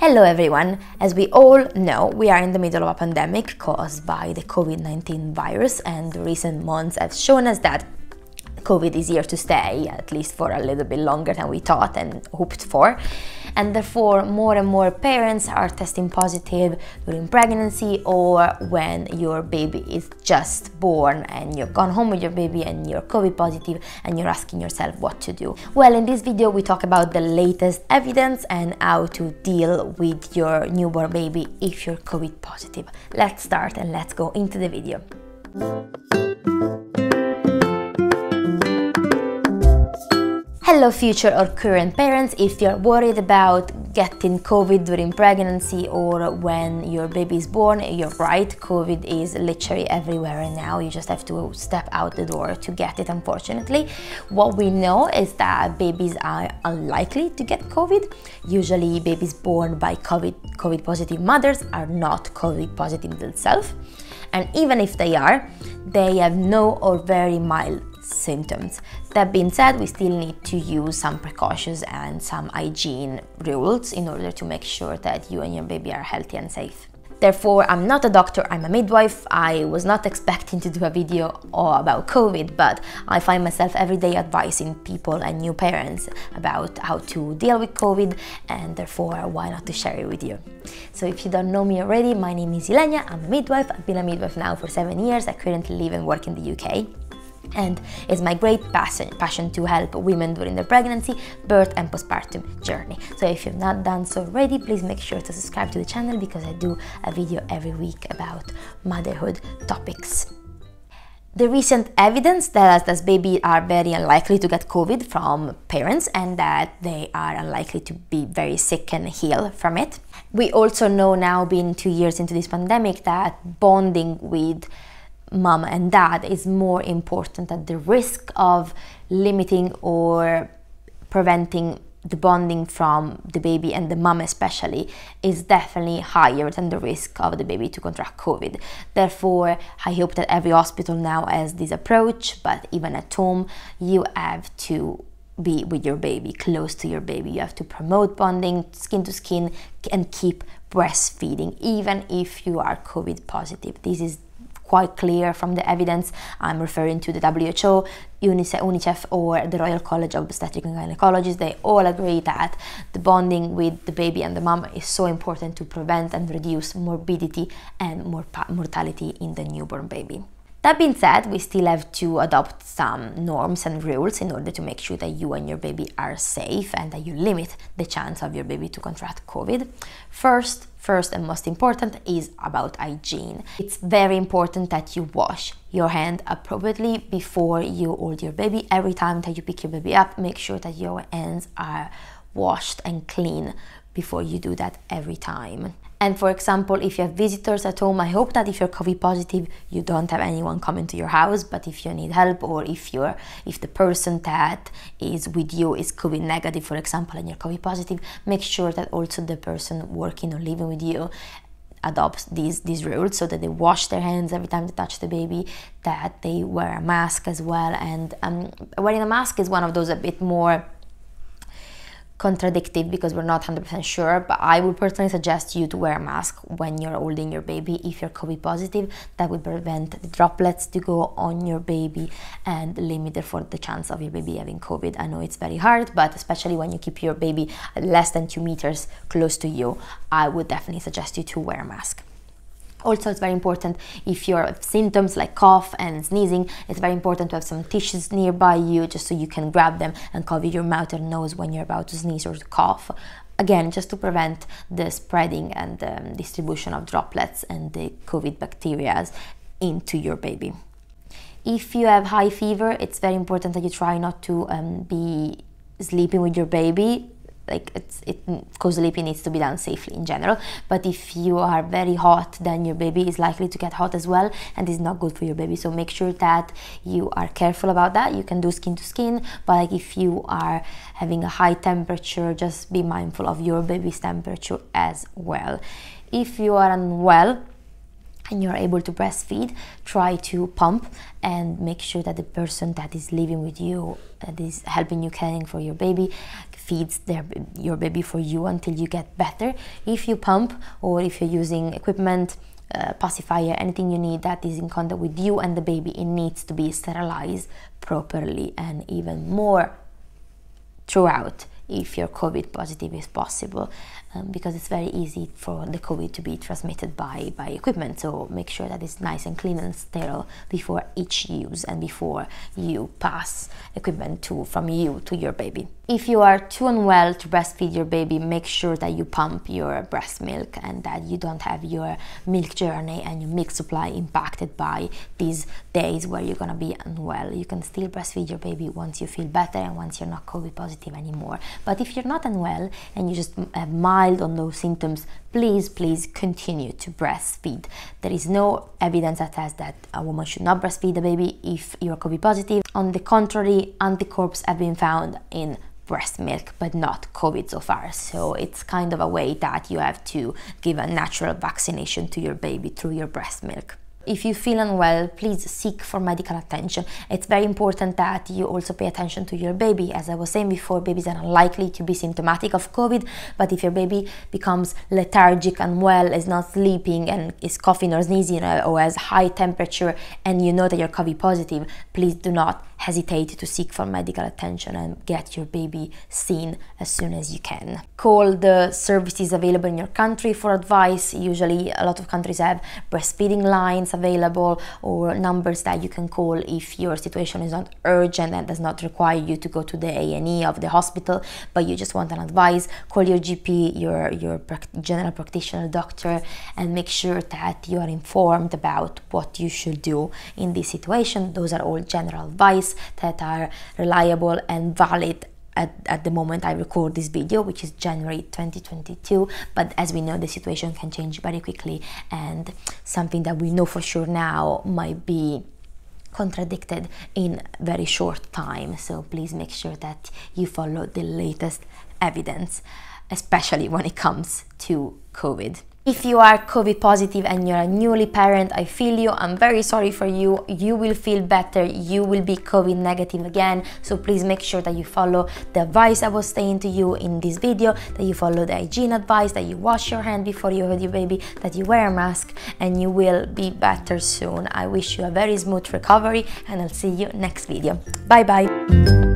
Hello everyone! As we all know, we are in the middle of a pandemic caused by the COVID-19 virus and recent months have shown us that COVID is here to stay, at least for a little bit longer than we thought and hoped for and therefore more and more parents are testing positive during pregnancy or when your baby is just born and you've gone home with your baby and you're COVID positive and you're asking yourself what to do. Well, in this video we talk about the latest evidence and how to deal with your newborn baby if you're COVID positive. Let's start and let's go into the video. Hello future or current parents, if you're worried about getting COVID during pregnancy or when your baby is born, you're right, COVID is literally everywhere now. You just have to step out the door to get it, unfortunately. What we know is that babies are unlikely to get COVID. Usually babies born by COVID, COVID positive mothers are not COVID positive themselves. And even if they are, they have no or very mild symptoms. That being said, we still need to use some precautions and some hygiene rules in order to make sure that you and your baby are healthy and safe. Therefore, I'm not a doctor, I'm a midwife. I was not expecting to do a video about COVID, but I find myself every day advising people and new parents about how to deal with COVID, and therefore, why not to share it with you. So, if you don't know me already, my name is Ilenia, I'm a midwife. I've been a midwife now for seven years. I currently live and work in the UK and it's my great passion, passion to help women during their pregnancy, birth and postpartum journey. So if you've not done so already, please make sure to subscribe to the channel because I do a video every week about motherhood topics. The recent evidence tells us that babies are very unlikely to get COVID from parents and that they are unlikely to be very sick and heal from it. We also know now, being two years into this pandemic, that bonding with mom and dad is more important than the risk of limiting or preventing the bonding from the baby and the mom especially is definitely higher than the risk of the baby to contract covid. Therefore i hope that every hospital now has this approach but even at home you have to be with your baby close to your baby. You have to promote bonding skin to skin and keep breastfeeding even if you are covid positive. This is quite clear from the evidence. I'm referring to the WHO, UNICEF, or the Royal College of Obstetrics and Gynecologists. They all agree that the bonding with the baby and the mom is so important to prevent and reduce morbidity and mortality in the newborn baby. That being said, we still have to adopt some norms and rules in order to make sure that you and your baby are safe and that you limit the chance of your baby to contract COVID. First, first and most important is about hygiene. It's very important that you wash your hand appropriately before you hold your baby. Every time that you pick your baby up, make sure that your hands are washed and clean before you do that every time. And for example, if you have visitors at home, I hope that if you're COVID positive, you don't have anyone coming to your house. But if you need help, or if you're if the person that is with you is COVID negative, for example, and you're COVID positive, make sure that also the person working or living with you adopts these these rules so that they wash their hands every time they touch the baby, that they wear a mask as well. And um, wearing a mask is one of those a bit more contradictive because we're not 100% sure, but I would personally suggest you to wear a mask when you're holding your baby if you're COVID positive. That would prevent the droplets to go on your baby and limit therefore the chance of your baby having COVID. I know it's very hard, but especially when you keep your baby less than two meters close to you, I would definitely suggest you to wear a mask. Also, it's very important if you have symptoms like cough and sneezing, it's very important to have some tissues nearby you just so you can grab them and cover your mouth and nose when you're about to sneeze or to cough. Again, just to prevent the spreading and um, distribution of droplets and the COVID bacteria into your baby. If you have high fever, it's very important that you try not to um, be sleeping with your baby like it's it sleeping needs to be done safely in general. But if you are very hot then your baby is likely to get hot as well and is not good for your baby. So make sure that you are careful about that. You can do skin to skin but like if you are having a high temperature just be mindful of your baby's temperature as well. If you are unwell and you're able to breastfeed, try to pump and make sure that the person that is living with you, that is helping you caring for your baby, feeds their, your baby for you until you get better. If you pump or if you're using equipment, uh, pacifier, anything you need that is in contact with you and the baby, it needs to be sterilized properly and even more throughout if you're COVID positive is possible um, because it's very easy for the COVID to be transmitted by, by equipment. So make sure that it's nice and clean and sterile before each use and before you pass equipment to from you to your baby. If you are too unwell to breastfeed your baby, make sure that you pump your breast milk and that you don't have your milk journey and your milk supply impacted by these days where you're gonna be unwell. You can still breastfeed your baby once you feel better and once you're not COVID positive anymore. But if you're not unwell and you just have mild on those symptoms, please, please continue to breastfeed. There is no evidence that says that a woman should not breastfeed a baby if you're COVID positive. On the contrary, anticorps have been found in breast milk, but not COVID so far. So it's kind of a way that you have to give a natural vaccination to your baby through your breast milk if you feel unwell, please seek for medical attention. It's very important that you also pay attention to your baby. As I was saying before, babies are unlikely to be symptomatic of COVID, but if your baby becomes lethargic, and unwell, is not sleeping, and is coughing or sneezing or has high temperature, and you know that you're COVID positive, please do not hesitate to seek for medical attention and get your baby seen as soon as you can. Call the services available in your country for advice. Usually, a lot of countries have breastfeeding lines available or numbers that you can call if your situation is not urgent and does not require you to go to the A&E of the hospital, but you just want an advice. Call your GP, your your general practitioner doctor, and make sure that you are informed about what you should do in this situation. Those are all general advice that are reliable and valid at, at, the moment I record this video, which is January 2022. But as we know, the situation can change very quickly, and something that we know for sure now might be contradicted in very short time. So please make sure that you follow the latest evidence, especially when it comes to COVID. If you are COVID positive and you're a newly parent, I feel you. I'm very sorry for you. You will feel better. You will be COVID negative again. So please make sure that you follow the advice I was saying to you in this video, that you follow the hygiene advice, that you wash your hand before you hold your baby, that you wear a mask, and you will be better soon. I wish you a very smooth recovery and I'll see you next video. Bye bye.